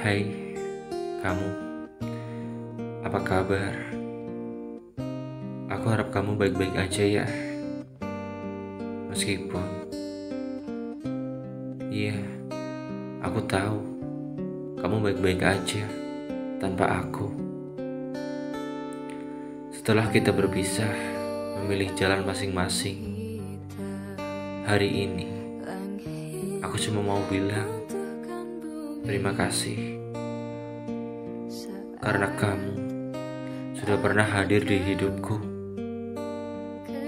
Hai, kamu. Apa kabar? Aku harap kamu baik-baik aja ya. Meskipun Iya, aku tahu kamu baik-baik aja tanpa aku. Setelah kita berpisah, memilih jalan masing-masing. Hari ini, aku cuma mau bilang terima kasih karena kamu sudah pernah hadir di hidupku.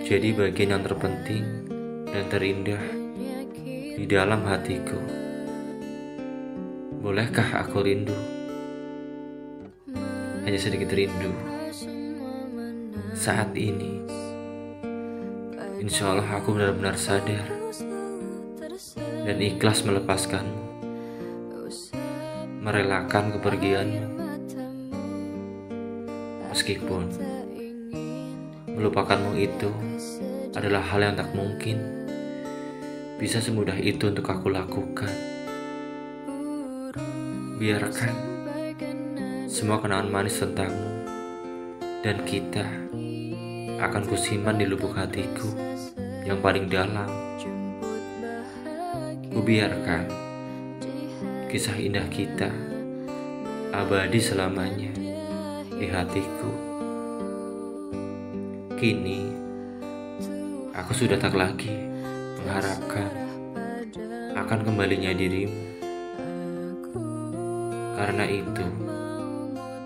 Jadi bagian yang terpenting dan terindah di dalam hatiku. Bolehkah aku rindu? Hanya sedikit rindu. Saat ini, insya Allah aku benar-benar sadar dan ikhlas melepaskanmu, merelakan kepergianmu. Meskipun melupakanmu itu adalah hal yang tak mungkin bisa semudah itu untuk aku lakukan. Biarkan semua kenangan manis tentangmu dan kita akan kusimpan di lubuk hatiku yang paling dalam. Kubiarkan kisah indah kita abadi selamanya di hatiku. Kini aku sudah tak lagi mengharapkan akan kembalinya dirimu. Karena itu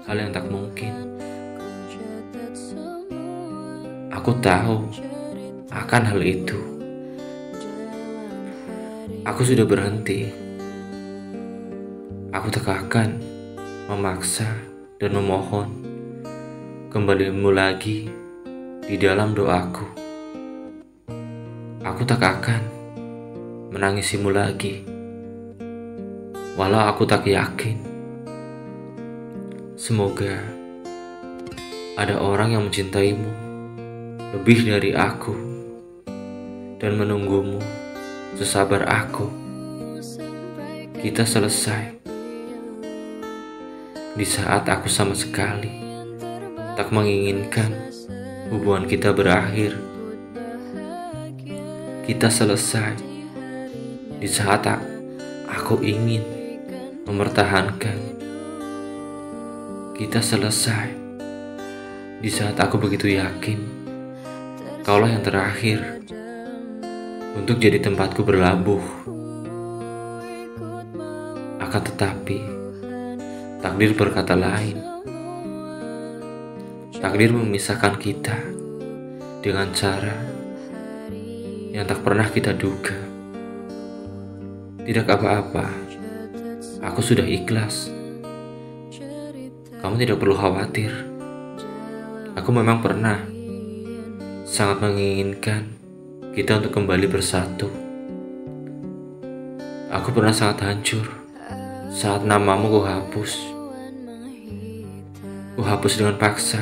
hal yang tak mungkin. Aku tahu akan hal itu. Aku sudah berhenti. Aku tak akan memaksa dan memohon kembalimu lagi di dalam doaku. Aku tak akan menangisimu lagi, walau aku tak yakin. Semoga ada orang yang mencintaimu lebih dari aku dan menunggumu sesabar aku. Kita selesai di saat aku sama sekali tak menginginkan hubungan kita berakhir. Kita selesai di saat aku ingin mempertahankan. Kita selesai di saat aku begitu yakin kaulah yang terakhir untuk jadi tempatku berlabuh. Akan tetapi, takdir berkata lain. Takdir memisahkan kita dengan cara yang tak pernah kita duga. Tidak apa-apa, aku sudah ikhlas. Kamu tidak perlu khawatir. Aku memang pernah sangat menginginkan kita untuk kembali bersatu. Aku pernah sangat hancur saat namamu ku hapus. Ku hapus dengan paksa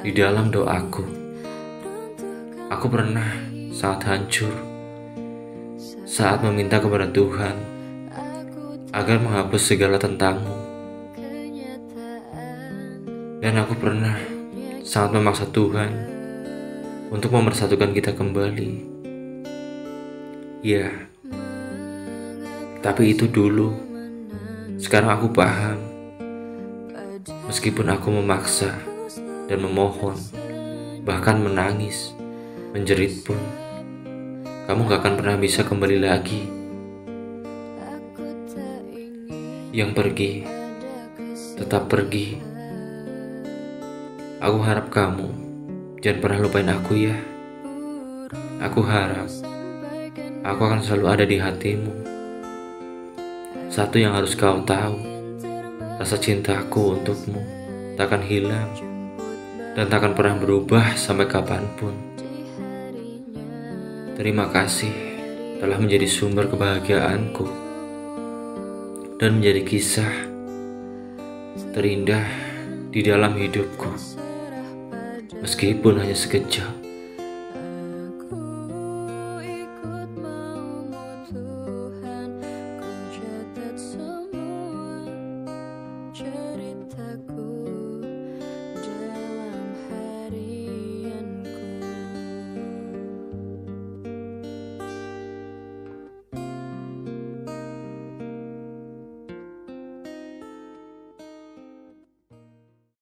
di dalam doaku. Aku pernah sangat hancur saat meminta kepada Tuhan agar menghapus segala tentangmu. Dan aku pernah sangat memaksa Tuhan untuk mempersatukan kita kembali. Ya, tapi itu dulu. Sekarang aku paham. Meskipun aku memaksa dan memohon, bahkan menangis, menjerit pun, kamu gak akan pernah bisa kembali lagi. Yang pergi, tetap pergi. Aku harap kamu jangan pernah lupain aku ya. Aku harap aku akan selalu ada di hatimu. Satu yang harus kau tahu, rasa cintaku untukmu takkan hilang dan takkan pernah berubah sampai kapan pun. Terima kasih telah menjadi sumber kebahagiaanku dan menjadi kisah terindah di dalam hidupku, meskipun hanya sekejap.